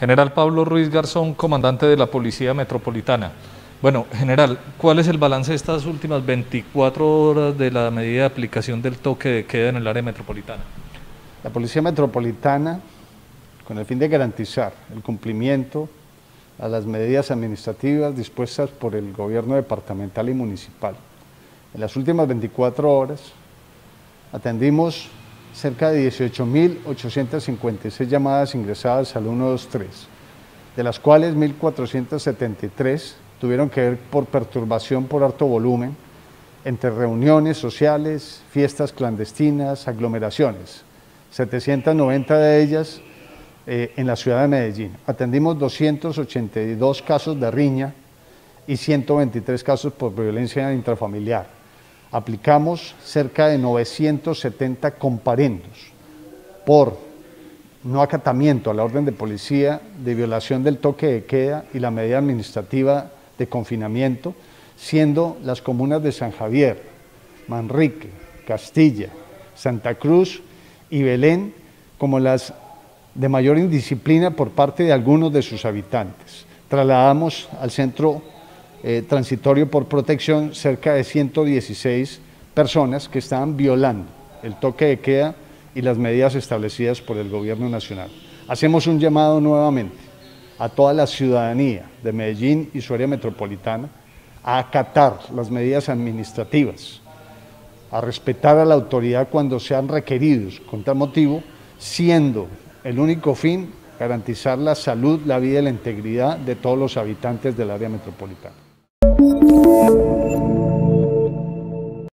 General Pablo Ruiz Garzón, comandante de la Policía Metropolitana. Bueno, general, ¿cuál es el balance de estas últimas 24 horas de la medida de aplicación del toque de queda en el área metropolitana? La Policía Metropolitana, con el fin de garantizar el cumplimiento a las medidas administrativas dispuestas por el gobierno departamental y municipal, en las últimas 24 horas atendimos cerca de 18.856 llamadas ingresadas al 123, de las cuales 1.473 tuvieron que ver por perturbación por alto volumen entre reuniones sociales, fiestas clandestinas, aglomeraciones, 790 de ellas eh, en la ciudad de Medellín. Atendimos 282 casos de riña y 123 casos por violencia intrafamiliar aplicamos cerca de 970 comparendos por no acatamiento a la orden de policía de violación del toque de queda y la medida administrativa de confinamiento, siendo las comunas de San Javier, Manrique, Castilla, Santa Cruz y Belén como las de mayor indisciplina por parte de algunos de sus habitantes. Trasladamos al centro eh, transitorio por protección cerca de 116 personas que estaban violando el toque de queda y las medidas establecidas por el gobierno nacional. Hacemos un llamado nuevamente a toda la ciudadanía de Medellín y su área metropolitana a acatar las medidas administrativas, a respetar a la autoridad cuando sean requeridos con tal motivo, siendo el único fin garantizar la salud, la vida y la integridad de todos los habitantes del área metropolitana. Thank you.